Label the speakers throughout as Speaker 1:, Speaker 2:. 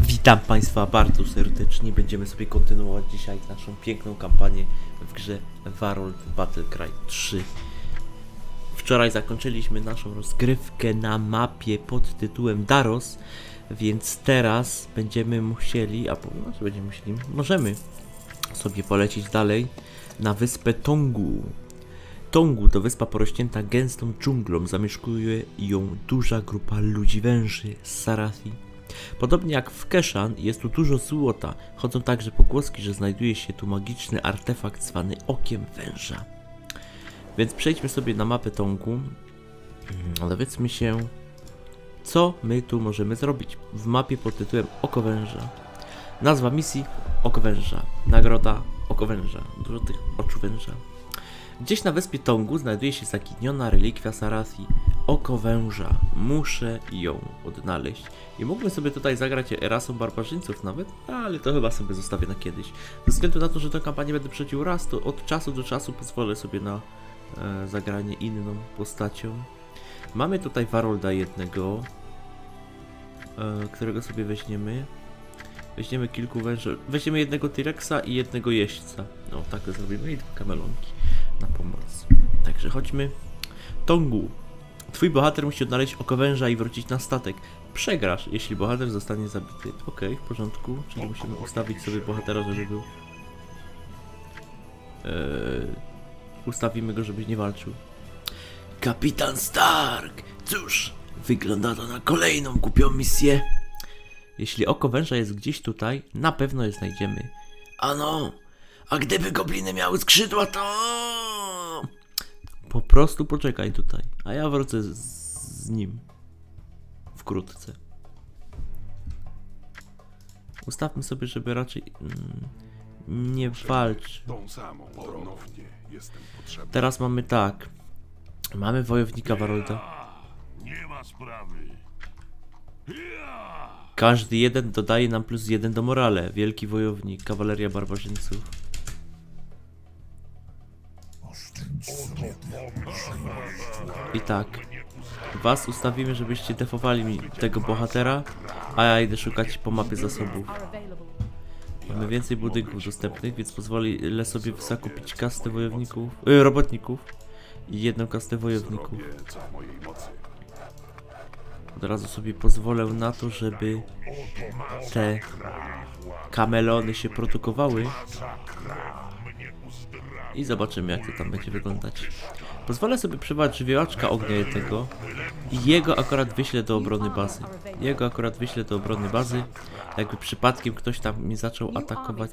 Speaker 1: Witam Państwa bardzo serdecznie. Będziemy sobie kontynuować dzisiaj naszą piękną kampanię w grze Warol Battlecry 3. Wczoraj zakończyliśmy naszą rozgrywkę na mapie pod tytułem Daros, więc teraz będziemy musieli, a no, co będziemy musieli, możemy sobie polecieć dalej na wyspę Tongu. Tongu to wyspa porośnięta gęstą dżunglą, zamieszkuje ją duża grupa ludzi węży z Sarathi. Podobnie jak w Keshan jest tu dużo złota, chodzą także pogłoski, że znajduje się tu magiczny artefakt zwany Okiem Węża. Więc przejdźmy sobie na mapę Tongu. Mm, Dowiedzmy się, co my tu możemy zrobić w mapie pod tytułem Oko Węża. Nazwa misji Oko Węża. Nagroda Oko Węża. Dużo tych oczu węża. Gdzieś na wyspie Tongu znajduje się zaginiona relikwia Sarathi. Oko węża. Muszę ją odnaleźć. I mógłbym sobie tutaj zagrać rasą barbarzyńców nawet, ale to chyba sobie zostawię na kiedyś. Ze względu na to, że tę kampanię będę przechodził raz, to od czasu do czasu pozwolę sobie na e, zagranie inną postacią. Mamy tutaj Warolda jednego, e, którego sobie weźmiemy. Weźmiemy kilku węży. Weźmiemy jednego T-Rexa i jednego jeźdźca. No, tak to zrobimy i dwa kamelonki na pomoc. Także chodźmy. Tongu. Twój bohater musi odnaleźć oko węża i wrócić na statek. Przegrasz, jeśli bohater zostanie zabity. Okej, w porządku. Czyli musimy ustawić sobie bohatera, żeby był. Eee, ustawimy go, żebyś nie walczył. Kapitan Stark! Cóż, wygląda to na kolejną głupią misję. Jeśli oko węża jest gdzieś tutaj, na pewno je znajdziemy. Ano, a gdyby gobliny miały skrzydła, to... Po prostu poczekaj tutaj, a ja wrócę z, z nim. Wkrótce. Ustawmy sobie, żeby raczej mm, nie walczył. Teraz mamy tak. Mamy wojownika Warolda.
Speaker 2: Nie ma sprawy. Ja!
Speaker 1: Każdy jeden dodaje nam plus jeden do morale. Wielki wojownik, kawaleria barbarzyńców. I tak. Was ustawimy, żebyście defowali mi tego bohatera, a ja idę szukać po mapie zasobów. Mamy więcej budynków dostępnych, więc pozwolę sobie zakupić kastę wojowników, y, robotników i jedną kastę wojowników. Od razu sobie pozwolę na to, żeby te kamelony się produkowały. I zobaczymy jak to tam będzie wyglądać. Pozwolę sobie przywołać żywiołaczka ognia jednego i jego akurat wyślę do obrony bazy. Jego akurat wyślę do obrony bazy. Jakby przypadkiem ktoś tam mnie zaczął atakować,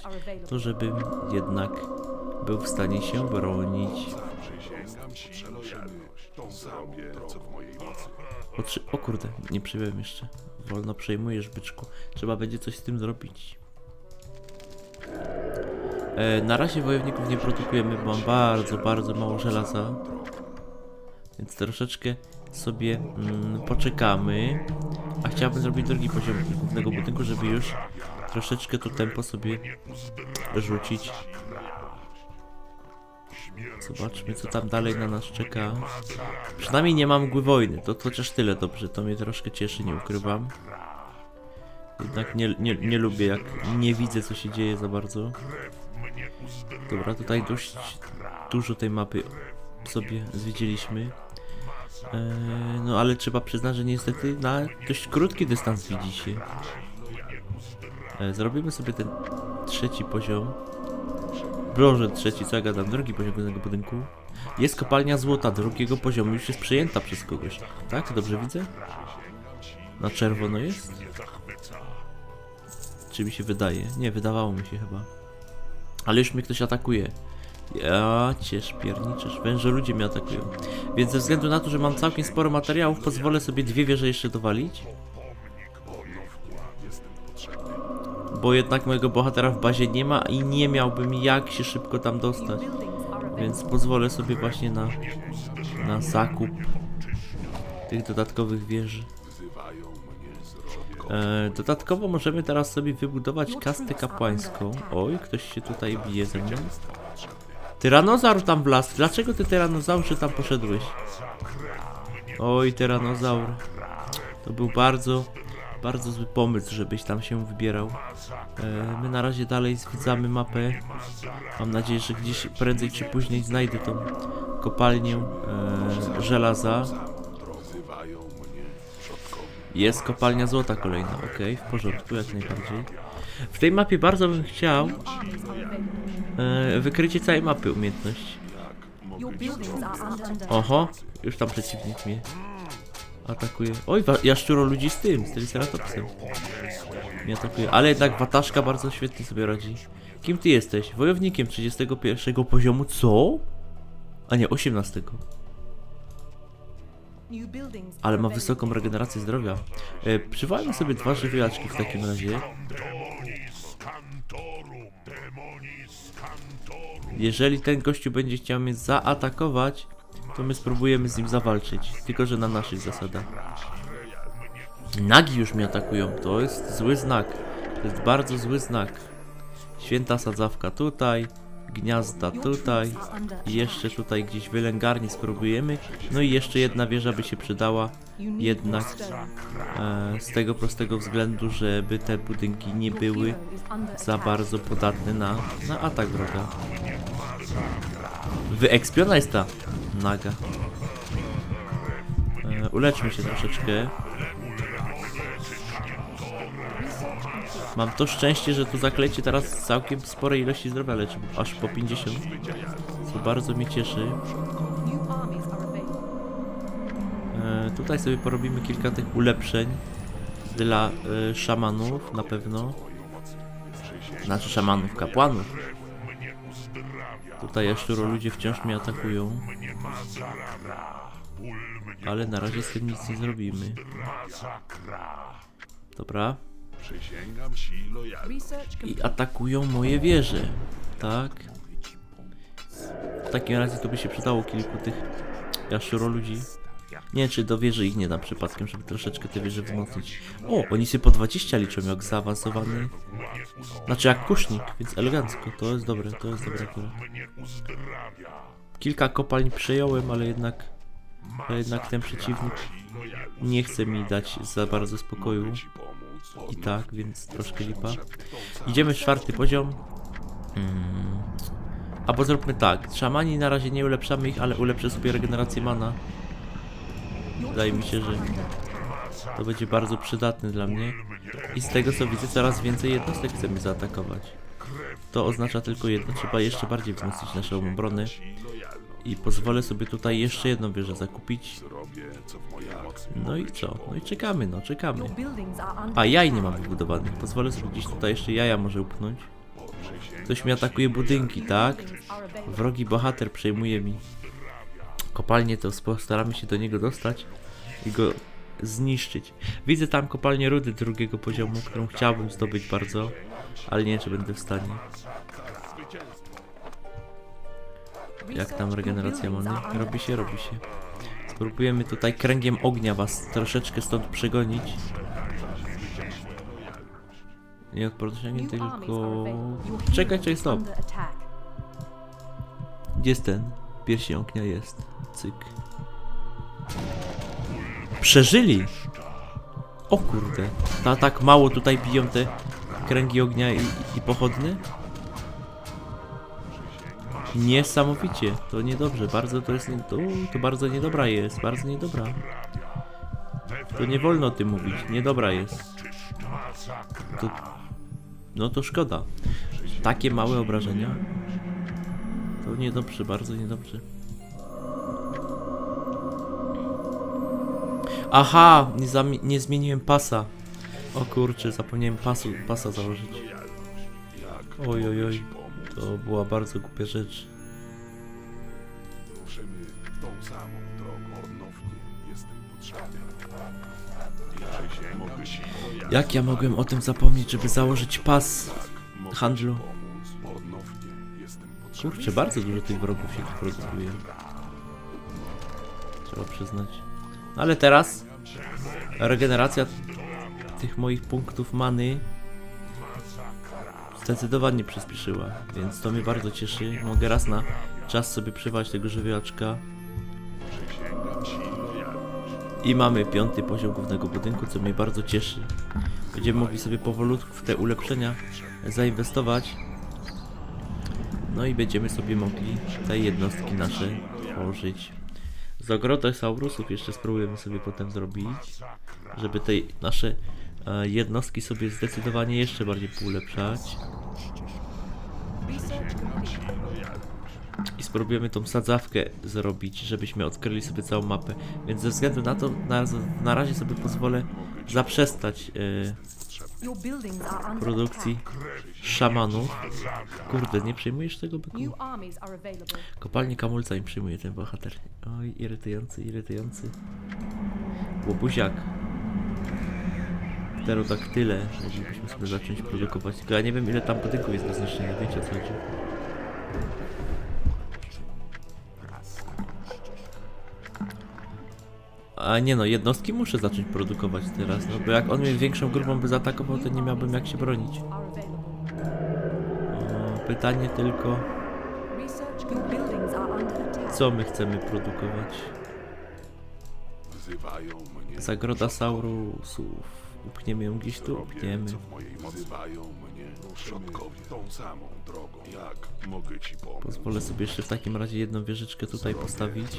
Speaker 1: to żebym jednak był w stanie się bronić. O, trzy... o kurde, nie przybyłem jeszcze. Wolno przejmujesz, byczku. Trzeba będzie coś z tym zrobić. E, na razie wojowników nie produkujemy, bo mam bardzo, bardzo mało żelaza. Więc troszeczkę sobie mm, poczekamy. A chciałbym zrobić drugi poziom głównego budynku, żeby już troszeczkę to tempo sobie rzucić. Zobaczmy, co tam dalej na nas czeka. Przynajmniej nie mam mgły wojny, to chociaż tyle dobrze, to mnie troszkę cieszy, nie ukrywam. Jednak nie, nie, nie lubię, jak nie widzę, co się dzieje za bardzo. Dobra, tutaj dość dużo tej mapy sobie zwiedziliśmy. Eee, no ale trzeba przyznać, że niestety na dość krótki dystans widzi się. Eee, zrobimy sobie ten trzeci poziom. Boże, trzeci, co ja gadam, drugi poziom głównego budynku. Jest kopalnia złota, drugiego poziomu już jest przejęta przez kogoś. Tak? Dobrze widzę? Na czerwono jest? Czy mi się wydaje? Nie, wydawało mi się chyba. Ale już mnie ktoś atakuje. Ja cię szpierniczysz, węże ludzie mnie atakują. Więc ze względu na to, że mam całkiem sporo materiałów, pozwolę sobie dwie wieże jeszcze dowalić. Bo jednak mojego bohatera w bazie nie ma i nie miałbym jak się szybko tam dostać. Więc pozwolę sobie właśnie na, na zakup tych dodatkowych wieży. E, dodatkowo możemy teraz sobie wybudować kastę kapłańską. Oj, ktoś się tutaj bije ze mną. Tyranozaur tam wlazł. Dlaczego ty tyranozaurze tam poszedłeś? Oj, tyranozaur. To był bardzo, Bardzo zły pomysł, żebyś tam się wybierał. E, my na razie dalej zwiedzamy mapę. Mam nadzieję, że gdzieś prędzej czy później znajdę tą kopalnię e, żelaza. Jest kopalnia złota kolejna, okej, w porządku, jak najbardziej. W tej mapie bardzo bym chciał e, wykrycie całej mapy
Speaker 3: attack.
Speaker 1: Oho, już tam przeciwnik mnie atakuje. Oj, jaszczuro ludzi z tym, z Triceratopsem. Mnie atakuje, ale jednak wataszka bardzo świetnie sobie radzi. Kim ty jesteś? Wojownikiem 31 poziomu, co? A nie, 18. Ale ma wysoką regenerację zdrowia. E, sobie dwa żywiołaczki w takim razie. Jeżeli ten gościu będzie chciał mnie zaatakować, to my spróbujemy z nim zawalczyć. Tylko, że na naszych zasadach. Nagi już mnie atakują. To jest zły znak. To jest bardzo zły znak. Święta sadzawka tutaj. Gniazda tutaj. I jeszcze tutaj gdzieś wylęgarni spróbujemy. No i jeszcze jedna wieża by się przydała. Jednak e, z tego prostego względu, żeby te budynki nie były za bardzo podatne na, na atak wroga. Wyekspiona jest ta naga. E, uleczmy się troszeczkę. Mam to szczęście, że to zaklecie teraz całkiem spore ilości zdrowia leczy, aż po 50. Co bardzo mnie cieszy. E, tutaj sobie porobimy kilka tych ulepszeń dla e, szamanów na pewno. Znaczy szamanów, kapłanów. Tutaj jeszcze ludzie wciąż mnie atakują. Ale na razie z tym nic nie zrobimy. Dobra. I atakują moje wieże. Tak. W takim razie to by się przydało kilku tych jaszczuro ludzi. Nie czy do wieży ich nie dam przypadkiem, żeby troszeczkę te wieże wzmocnić. O, oni sobie po 20 liczą jak zaawansowany. Znaczy jak kusznik, więc elegancko. To jest dobre, to jest dobre akurat. Kilka kopalń przejąłem, ale jednak, ale jednak ten przeciwnik nie chce mi dać za bardzo spokoju. I tak, więc troszkę lipa. Idziemy w czwarty poziom. Mm. Albo zróbmy tak. Szamani na razie nie ulepszamy ich, ale ulepszę sobie regenerację mana. Wydaje mi się, że to będzie bardzo przydatne dla mnie. I z tego co widzę, coraz więcej jednostek chce mnie zaatakować. To oznacza tylko jedno, trzeba jeszcze bardziej wzmocnić naszą obronę. I pozwolę sobie tutaj jeszcze jedną wieżę zakupić. No i co? No i czekamy, no czekamy. A jaj nie mam wybudowanych. Pozwolę sobie gdzieś tutaj jeszcze jaja może upchnąć. Ktoś mi atakuje budynki, tak? Wrogi bohater przejmuje mi kopalnię, to postaramy się do niego dostać i go zniszczyć. Widzę tam kopalnię rudy drugiego poziomu, którą chciałbym zdobyć bardzo, ale nie wiem, czy będę w stanie. Jak tam regeneracja
Speaker 3: under
Speaker 1: Robi się, robi się. Spróbujemy tutaj kręgiem ognia was troszeczkę stąd przegonić. Nie
Speaker 3: are
Speaker 1: tylko... Czekaj, czekaj, stop. Gdzie jest ten? Pierścień ognia jest. Cyk. Przeżyli! O kurde. Ta, tak mało tutaj biją te kręgi ognia i, i pochodnie? Niesamowicie. To niedobrze. Bardzo to jest... To, to bardzo niedobra jest. Bardzo niedobra. To nie wolno o tym mówić. Niedobra jest. To, no to szkoda. Takie małe obrażenia. To niedobrze, bardzo niedobrze. Aha, nie, nie zmieniłem pasa. O kurczę, zapomniałem pasu, pasa założyć. Oj, oj, oj. To była bardzo głupia rzecz.
Speaker 2: Ruszymy tą samą drogą. Ponownie jestem potrzebny.
Speaker 1: Jak ja mogłem o tym zapomnieć, żeby założyć pas
Speaker 2: Mogę
Speaker 1: handlu? Kurczę, bardzo dużo tych wrogów się produkuje. Trzeba przyznać. No ale teraz regeneracja tych moich punktów many zdecydowanie przyspieszyła, więc to mnie bardzo cieszy. Mogę raz na czas sobie przywalić tego żywiołaczka I mamy piąty poziom głównego budynku, co mnie bardzo cieszy. Będziemy mogli sobie powolutku w te ulepszenia zainwestować. No i będziemy sobie mogli te jednostki nasze tworzyć. Z Saurusów jeszcze spróbujemy sobie potem zrobić, żeby te nasze e, jednostki sobie zdecydowanie jeszcze bardziej poulepszać. I spróbujemy tą sadzawkę zrobić, żebyśmy odkryli sobie całą mapę. Więc ze względu na to, na, na razie sobie pozwolę zaprzestać e, produkcji szamanów. Kurde, nie przejmujesz tego byku? Kopalnie kamulca im przyjmuje ten bohater. Oj, irytujący, irytujący. Łobuziak. Pterodaktyle. Moglibyśmy sobie zacząć produkować. Tylko ja nie wiem ile tam budynków jest do zniszczenia. Wiecie o co chodzi? A nie no, jednostki muszę zacząć produkować teraz, no bo jak on mnie większą grupą by zaatakował, to nie miałbym jak się bronić. O, pytanie tylko, co my chcemy produkować? Zagroda Saurusów. Upchniemy ją gdzieś tu? Upchniemy.
Speaker 2: Co w mojej mocy. Wzywają mnie. Przodkowie tą samą drogą. Jak mogę ci pomóc?
Speaker 1: Pozwolę sobie jeszcze w takim razie jedną wieżyczkę tutaj postawić.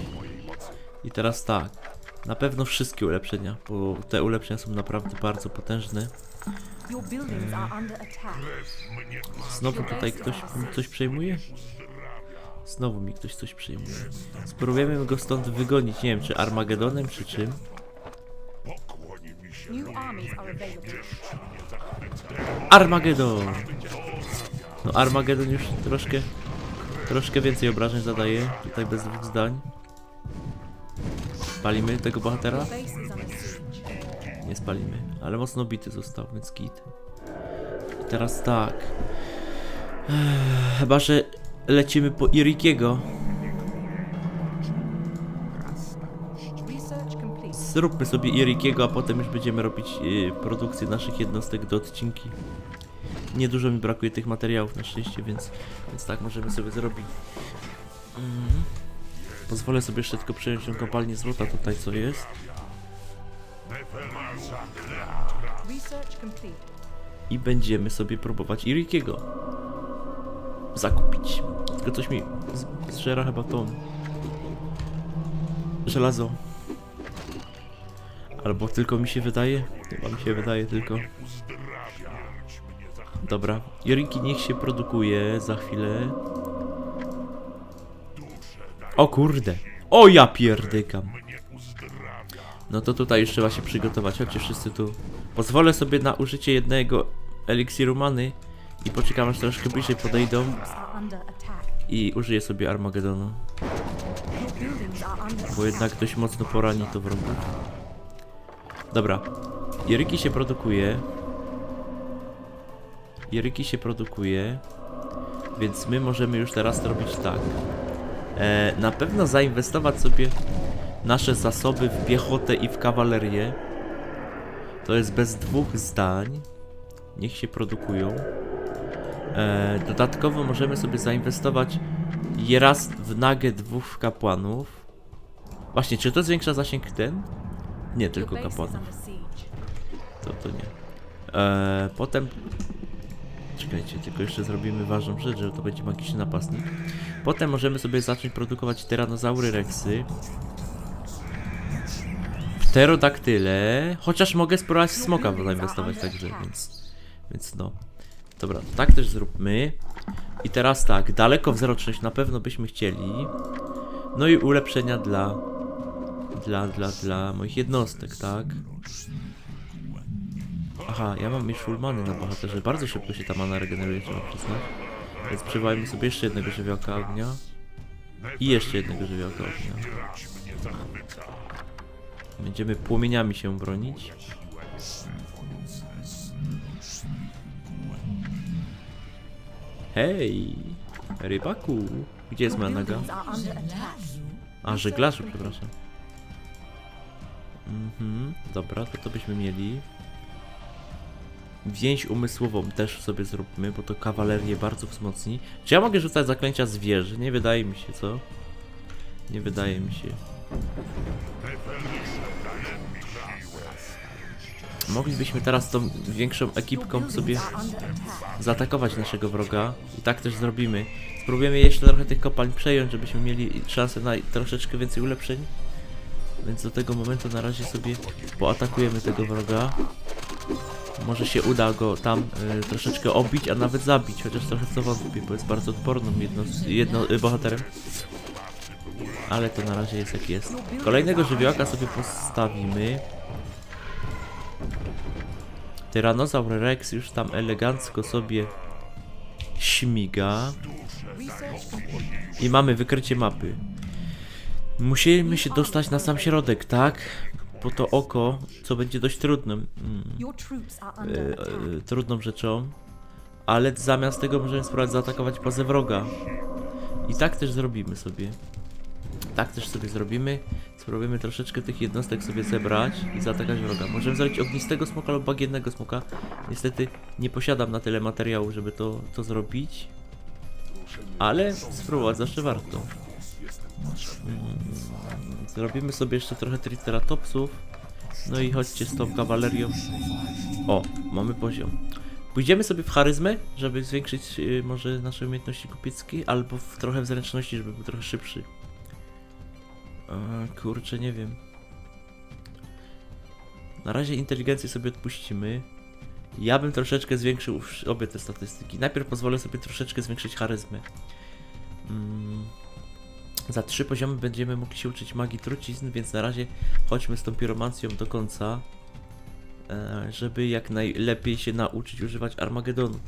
Speaker 1: I teraz tak. Na pewno wszystkie ulepszenia, bo te ulepszenia są naprawdę bardzo potężne. Znowu tutaj ktoś mi coś przejmuje? Znowu mi ktoś coś przejmuje. Spróbujemy go stąd wygonić, nie wiem czy Armagedonem, czy czym. Armagedon! No Armagedon już troszkę, troszkę więcej obrażeń zadaje, tutaj bez dwóch zdań. Spalimy tego bohatera? Nie spalimy, ale mocno bity został, więc git. I teraz tak. Chyba, że lecimy po Irikiego. Zróbmy sobie Irikiego, a potem już będziemy robić y, produkcję naszych jednostek do odcinki. Niedużo mi brakuje tych materiałów na szczęście, więc, więc tak możemy sobie zrobić. Mhm. Pozwolę sobie jeszcze tylko przejąć tą kopalnię złota tutaj, co jest. I będziemy sobie próbować Irikiego zakupić. Tylko coś mi zżera chyba tą żelazo. Albo tylko mi się wydaje? Chyba mi się wydaje tylko. Dobra, Iriki niech się produkuje za chwilę. O kurde! O ja pierdykam! No to tutaj już trzeba się przygotować. Chodźcie wszyscy tu. Pozwolę sobie na użycie jednego eliksiru many i poczekam aż troszkę bliżej podejdą i użyję sobie Armagedonu. Bo jednak dość mocno porani to wrogów. Dobra. Jeryki się produkuje. Jeryki się produkuje. Więc my możemy już teraz robić tak. E, na pewno zainwestować sobie nasze zasoby w piechotę i w kawalerię. To jest bez dwóch zdań. Niech się produkują. E, dodatkowo możemy sobie zainwestować je raz w nagę dwóch kapłanów. Właśnie, czy to zwiększa zasięg ten? Nie, tylko
Speaker 3: siege.
Speaker 1: To, to nie. Eee, potem... Czekajcie, tylko jeszcze zrobimy ważną rzecz, że to będzie magiczny napastnik. Potem możemy sobie zacząć produkować tyranozaury rexy. Pterodaktyle. Chociaż mogę spróbować w smoka zainwestować także, więc... Więc no. Dobra, to tak też zróbmy. I teraz tak, daleko w 0,6 na pewno byśmy chcieli. No i ulepszenia dla... Dla, dla, dla moich jednostek, tak? Aha, ja mam już full many na bohaterze. Bardzo szybko się ta mana regeneruje, trzeba przyznać. Więc przywołajmy sobie jeszcze jednego żywiołka ognia. I jeszcze jednego żywiołka ognia. Będziemy płomieniami się bronić. Hej! Rybaku! Gdzie jest moja naga? A, żeglarzu, przepraszam. Mhm, dobra, to to byśmy mieli. Więź umysłową też sobie zróbmy, bo to kawalerię bardzo wzmocni. Czy ja mogę rzucać zaklęcia zwierzy? Nie wydaje mi się, co? Nie wydaje mi się. Moglibyśmy teraz tą większą ekipką sobie zaatakować naszego wroga i tak też zrobimy. Spróbujemy jeszcze trochę tych kopalń przejąć, żebyśmy mieli szansę na troszeczkę więcej ulepszeń. Więc do tego momentu na razie sobie poatakujemy tego wroga. Może się uda go tam y, troszeczkę obić, a nawet zabić, chociaż trochę to wątpię, bo jest bardzo odpornym jedno, jedno, y, bohaterem. Ale to na razie jest jak jest. Kolejnego żywiołaka sobie postawimy. Tyrannosaur Rex już tam elegancko sobie śmiga. I mamy wykrycie mapy. Musimy się dostać na sam środek, tak? Po to oko, co będzie dość trudnym. Mm, e, e, trudną rzeczą. Ale zamiast tego możemy spróbować zaatakować bazę wroga. I tak też zrobimy sobie. Tak też sobie zrobimy. Spróbujemy troszeczkę tych jednostek sobie zebrać i zaatakować wroga. Możemy zrobić ognistego smoka lub bagiennego smoka. Niestety nie posiadam na tyle materiału, żeby to, to zrobić. Ale spróbować zawsze warto. Zrobimy sobie jeszcze trochę triceratopsów. No i chodźcie z tą kawalerią. O, mamy poziom. Pójdziemy sobie w charyzmę, żeby zwiększyć y, może nasze umiejętności kupieckie, albo w, trochę w zręczności, żeby był trochę szybszy. E, kurczę, nie wiem. Na razie inteligencję sobie odpuścimy. Ja bym troszeczkę zwiększył obie te statystyki. Najpierw pozwolę sobie troszeczkę zwiększyć charyzmę. Mm. Za trzy poziomy będziemy mogli się uczyć magii trucizn, więc na razie chodźmy z tą piromancją do końca, e, żeby jak najlepiej się nauczyć używać Armagedonu.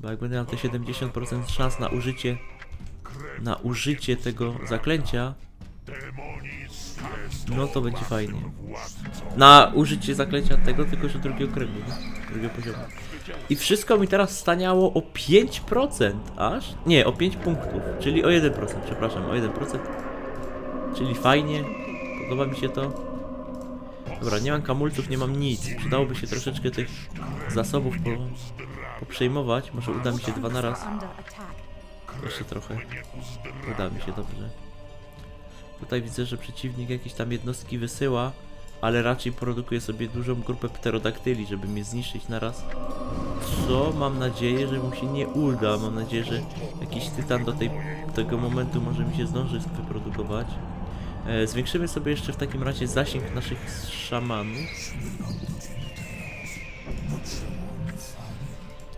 Speaker 1: Bo jak będę miał te 70% szans na użycie na użycie tego zaklęcia, no to będzie fajnie. Na użycie zaklęcia tego, tylko że drugiego kręgu, drugiego poziomu. I wszystko mi teraz staniało o 5% aż? Nie, o 5 punktów, czyli o 1%, przepraszam, o 1%. Czyli fajnie, podoba mi się to. Dobra, nie mam kamulców, nie mam nic. Przydałoby się troszeczkę tych zasobów po, poprzejmować. Może uda mi się dwa na raz. Jeszcze trochę. Uda mi się dobrze. Tutaj widzę, że przeciwnik jakieś tam jednostki wysyła, ale raczej produkuje sobie dużą grupę pterodaktyli, żeby mnie zniszczyć na raz. Co mam nadzieję, że mu się nie uda. Mam nadzieję, że jakiś tytan do tej, tego momentu może mi się zdąży wyprodukować. E, zwiększymy sobie jeszcze w takim razie zasięg naszych szamanów.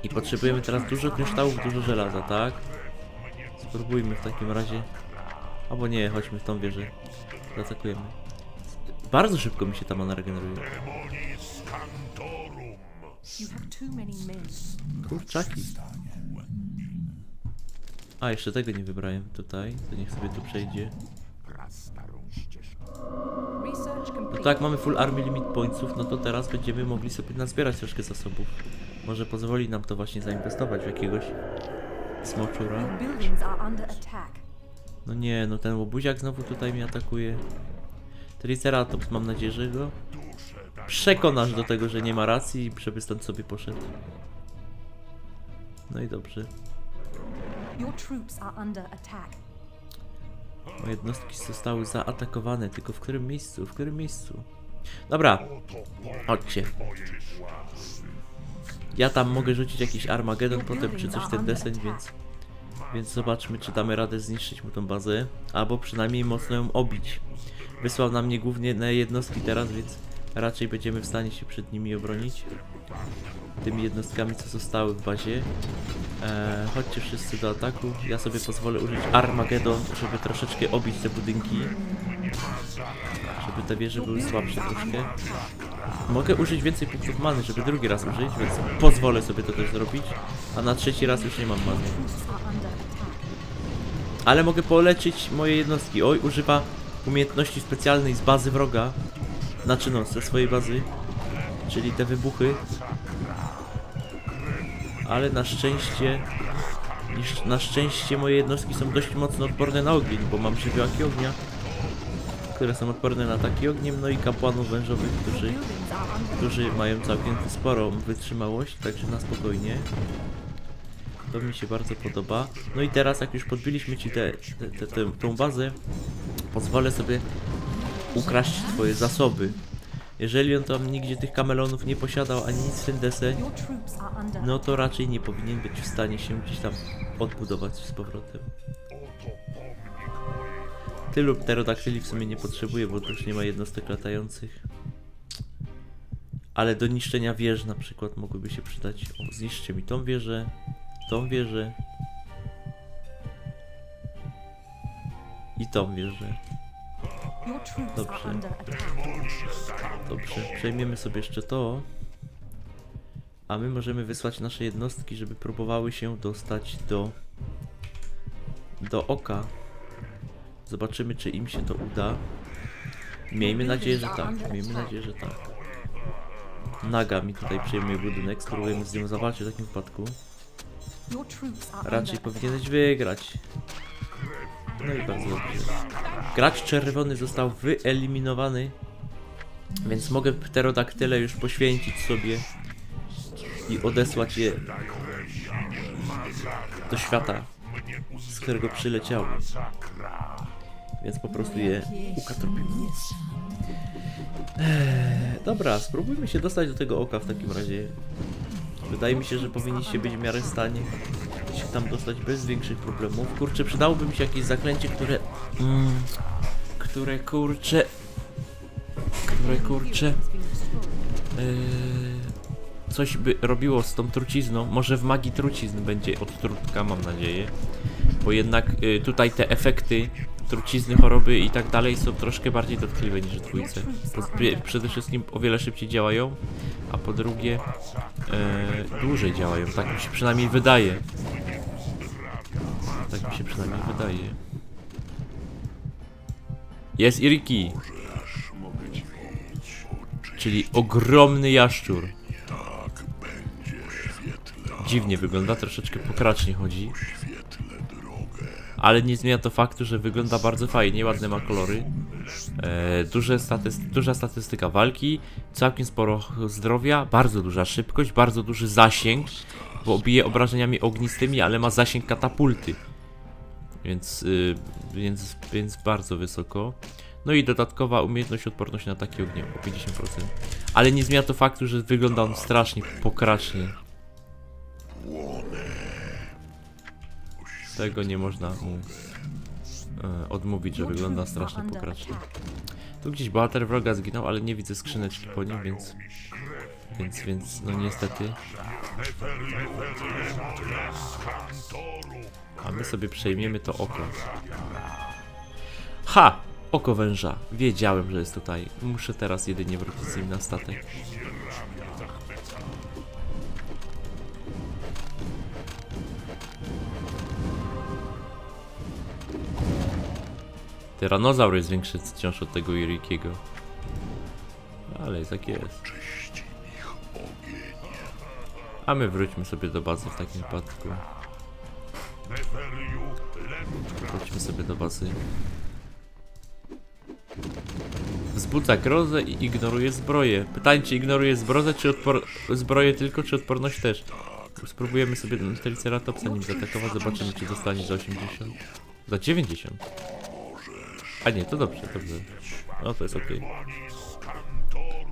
Speaker 1: I potrzebujemy teraz dużo kryształów, dużo żelaza, tak? Spróbujmy w takim razie. Albo nie, chodźmy w tą wieżę. Zaatakujemy. Bardzo szybko mi się ta mana regeneruje. Kurczaki. A, jeszcze tego nie wybrałem tutaj. To niech sobie tu przejdzie. No tak, mamy full army limit pointsów, no to teraz będziemy mogli sobie nazbierać troszkę zasobów. Może pozwoli nam to właśnie zainwestować w jakiegoś smoczura. No nie, no ten łobuziak znowu tutaj mnie atakuje. Triceratops, mam nadzieję, że go przekonasz do tego, że nie ma racji i żeby stąd sobie poszedł. No i dobrze. Moje jednostki zostały zaatakowane, tylko w którym miejscu? W którym miejscu? Dobra, chodźcie. Ja tam mogę rzucić jakiś Armagedon potem, czy coś ten deseń, więc... Więc zobaczmy, czy damy radę zniszczyć mu tą bazę, albo przynajmniej mocno ją obić. Wysłał na mnie głównie na jednostki teraz, więc raczej będziemy w stanie się przed nimi obronić. Tymi jednostkami, co zostały w bazie. Eee, chodźcie wszyscy do ataku. Ja sobie pozwolę użyć Armagedon, żeby troszeczkę obić te budynki. Żeby te wieże były słabsze troszkę. Mogę użyć więcej punktów many, żeby drugi raz użyć, więc pozwolę sobie to też zrobić. A na trzeci raz już nie mam many. Ale mogę poleczyć moje jednostki. Oj, używa umiejętności specjalnej z bazy wroga. Znaczy no, ze swojej bazy. Czyli te wybuchy. Ale na szczęście... Na szczęście moje jednostki są dość mocno odporne na ogień, bo mam żywiołaki ognia. Które są odporne na ataki ogniem, no i kapłanów wężowych, którzy, którzy mają całkiem sporą wytrzymałość, także na spokojnie. To mi się bardzo podoba. No i teraz jak już podbiliśmy ci tę te, te, te, tą bazę, pozwolę sobie ukraść twoje zasoby. Jeżeli on tam nigdzie tych kamelonów nie posiadał, ani nic w tym no to raczej nie powinien być w stanie się gdzieś tam odbudować z powrotem. Tylu pterodaktyli w sumie nie potrzebuje, bo już nie ma jednostek latających. Ale do niszczenia wież na przykład mogłyby się przydać. O, zniszczcie mi tą wieżę, tą wieżę. I.
Speaker 3: Your troops
Speaker 1: Dobrze. Dobrze, przejmiemy sobie jeszcze to. A my możemy wysłać nasze jednostki, żeby próbowały się dostać do do oka. Zobaczymy, czy im się to uda. Miejmy nadzieję, że tak. Miejmy nadzieję, że tak. Naga mi tutaj przejmuje budynek, spróbujemy z nią zawalczyć w takim wypadku. Raczej powinieneś wygrać. No i bardzo dobrze. Gracz czerwony został wyeliminowany, więc mogę pterodaktyle już poświęcić sobie i odesłać je do świata, z którego przyleciały. Więc po prostu je ukatrupimy. Eee, dobra, spróbujmy się dostać do tego oka w takim razie. Wydaje mi się, że powinniście być w miarę w stanie się tam dostać bez większych problemów. Kurczę, przydałoby mi się jakieś zaklęcie, które... Mm, które kurczę... Które kurczę... Yy, coś by robiło z tą trucizną. Może w magii trucizn będzie odtrutka, mam nadzieję. Bo jednak y, tutaj te efekty trucizny, choroby i tak dalej są troszkę bardziej dotkliwe niż w dwójce. Przede wszystkim o wiele szybciej działają, a po drugie e, dłużej działają. Tak mi się przynajmniej wydaje. Tak mi się przynajmniej wydaje. Jest Iriki, czyli ogromny jaszczur. Dziwnie wygląda, troszeczkę pokracznie chodzi. ale nie zmienia to faktu, że wygląda bardzo fajnie, ładne ma kolory. E, duże statyst duża statystyka walki, całkiem sporo zdrowia, bardzo duża szybkość, bardzo duży zasięg, bo bije obrażeniami ognistymi, ale ma zasięg katapulty. Więc, y, więc, więc bardzo wysoko. No i dodatkowa umiejętność odporność na ataki ogniem o 50%. Ale nie zmienia to faktu, że wygląda on strasznie pokracznie. Tego nie można mu e, odmówić, że wygląda strasznie pokracznie. Tu gdzieś bohater wroga zginął, ale nie widzę skrzyneczki po nim, więc... Więc, więc, no niestety. Sobie przejmiemy to oko. Ha! Oko węża. Wiedziałem, że jest tutaj. Muszę teraz jedynie wrócić z nim na statek. Tyranozaur jest większy wciąż od tego Irikiego. Ale tak jest. A my wróćmy sobie do bazy w takim wypadku. Wróćmy sobie do bazy. Wzbudza grozę i ignoruje zbroję. Pytanie, czy ignoruje zbroję, czy zbroję tylko, czy odporność też? Spróbujemy sobie Triceratopsa nim zaatakować, zobaczymy, czy dostanie za 80. Za 90. A nie, to dobrze, dobrze. No to jest ok.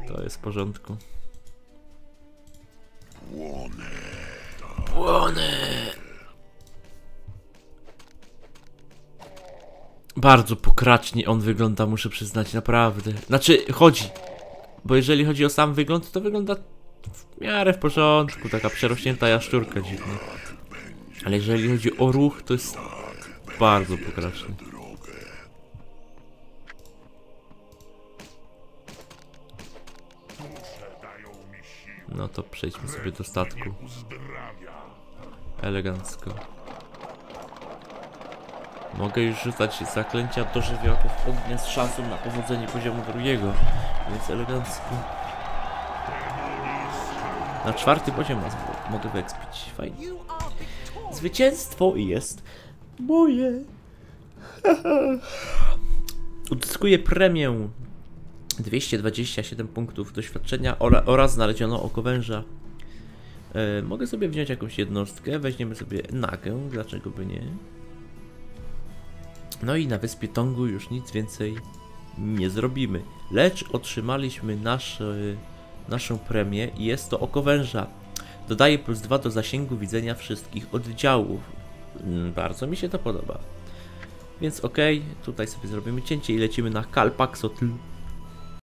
Speaker 1: To jest w porządku. Płonę! Bardzo pokracznie on wygląda, muszę przyznać, naprawdę. Znaczy, chodzi. Bo jeżeli chodzi o sam wygląd, to wygląda w miarę w porządku. Taka przerośnięta jaszczurka dziwna. Ale jeżeli chodzi o ruch, to jest bardzo pokraczny. No to przejdźmy sobie do statku. Elegancko. Mogę już rzucać zaklęcia do żywiołów ognia z szansą na powodzenie poziomu drugiego, więc elegancko. Na czwarty poziom mo- mogę wyekspić. Fajnie. Zwycięstwo jest moje. Uzyskuję premię 227 punktów doświadczenia ora- oraz znaleziono oko węża. E, mogę sobie wziąć jakąś jednostkę, weźmiemy sobie nagę, dlaczego by nie. No i na wyspie Tongu już nic więcej nie zrobimy. Lecz otrzymaliśmy nasz, y, naszą premię i jest to oko węża. Dodaje plus 2 do zasięgu widzenia wszystkich oddziałów. Mm, Bardzo mi się to podoba. Więc okej, tutaj sobie zrobimy cięcie i lecimy na Kalpaxotl.